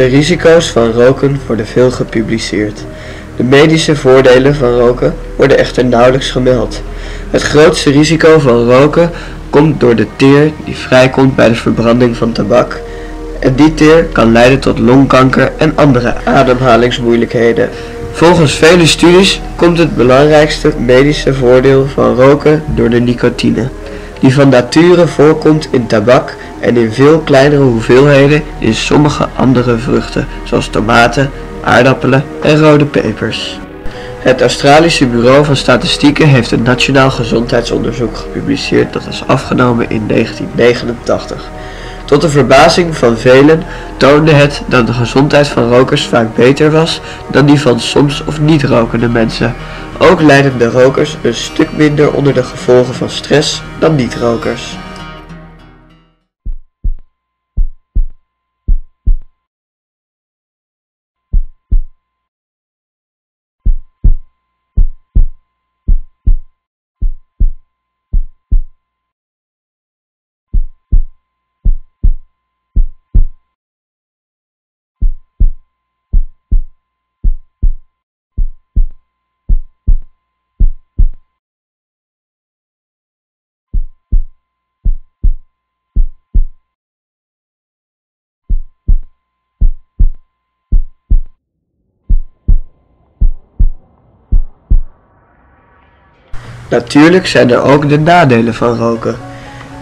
De risico's van roken worden veel gepubliceerd. De medische voordelen van roken worden echter nauwelijks gemeld. Het grootste risico van roken komt door de teer die vrijkomt bij de verbranding van tabak en die teer kan leiden tot longkanker en andere ademhalingsmoeilijkheden. Volgens vele studies komt het belangrijkste medische voordeel van roken door de nicotine, die van nature voorkomt in tabak en in veel kleinere hoeveelheden in sommige andere vruchten, zoals tomaten, aardappelen en rode pepers. Het Australische Bureau van Statistieken heeft een nationaal gezondheidsonderzoek gepubliceerd dat is afgenomen in 1989. Tot de verbazing van velen toonde het dat de gezondheid van rokers vaak beter was dan die van soms of niet rokende mensen. Ook lijden de rokers een stuk minder onder de gevolgen van stress dan niet-rokers. Natuurlijk zijn er ook de nadelen van roken.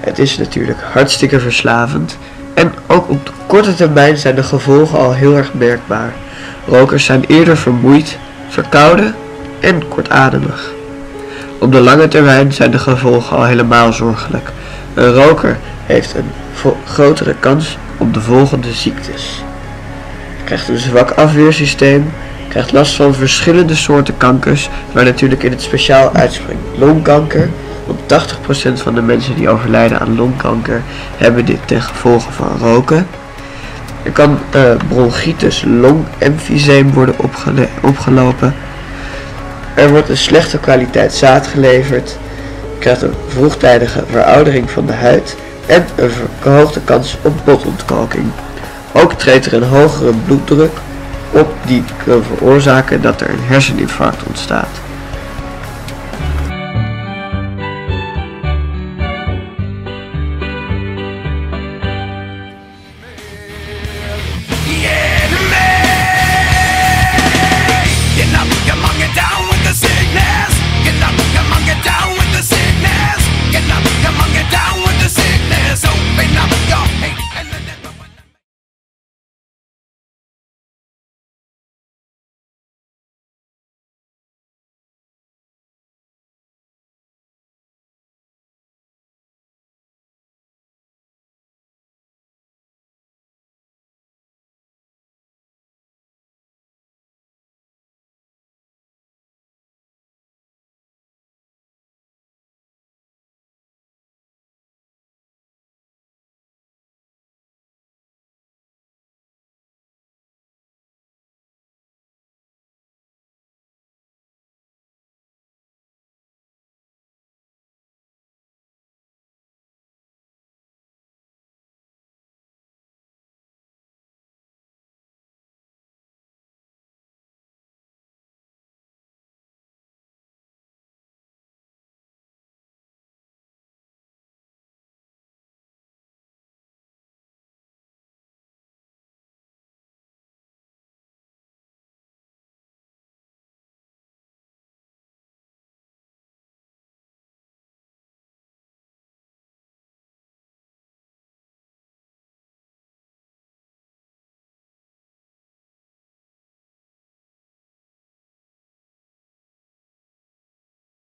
Het is natuurlijk hartstikke verslavend en ook op de korte termijn zijn de gevolgen al heel erg merkbaar. Rokers zijn eerder vermoeid, verkouden en kortademig. Op de lange termijn zijn de gevolgen al helemaal zorgelijk. Een roker heeft een grotere kans op de volgende ziektes. Krijgt een zwak afweersysteem, krijgt last van verschillende soorten kankers, waar natuurlijk in het speciaal uitspringt longkanker. Want 80% van de mensen die overlijden aan longkanker hebben dit ten gevolge van roken. Er kan uh, bronchitis, longemfyseem worden opgelopen. Er wordt een slechte kwaliteit zaad geleverd. Je krijgt een vroegtijdige veroudering van de huid en een verhoogde kans op botontkalking. Ook treedt er een hogere bloeddruk op die kan veroorzaken dat er een herseninfarct ontstaat.